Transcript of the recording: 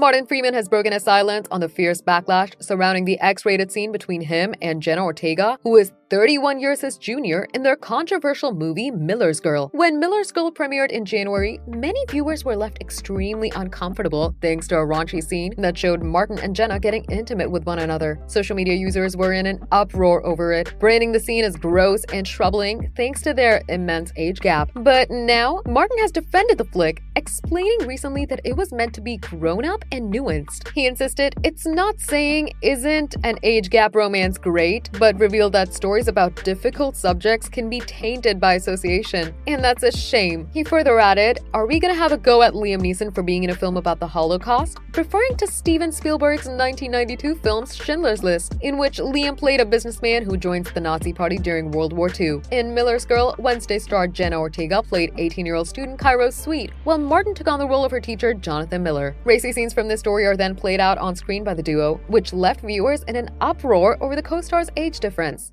Martin Freeman has broken his silence on the fierce backlash surrounding the X rated scene between him and Jenna Ortega, who is 31 years his junior in their controversial movie Miller's Girl. When Miller's Girl premiered in January, many viewers were left extremely uncomfortable thanks to a raunchy scene that showed Martin and Jenna getting intimate with one another. Social media users were in an uproar over it, branding the scene as gross and troubling thanks to their immense age gap. But now, Martin has defended the flick, explaining recently that it was meant to be grown up and nuanced. He insisted it's not saying isn't an age gap romance great, but revealed that story stories about difficult subjects can be tainted by association, and that's a shame. He further added, Are we gonna have a go at Liam Neeson for being in a film about the Holocaust? Referring to Steven Spielberg's 1992 film Schindler's List, in which Liam played a businessman who joins the Nazi Party during World War II. In Miller's Girl, Wednesday star Jenna Ortega played 18 year old student Cairo Sweet, while Martin took on the role of her teacher Jonathan Miller. Racy scenes from this story are then played out on screen by the duo, which left viewers in an uproar over the co star's age difference.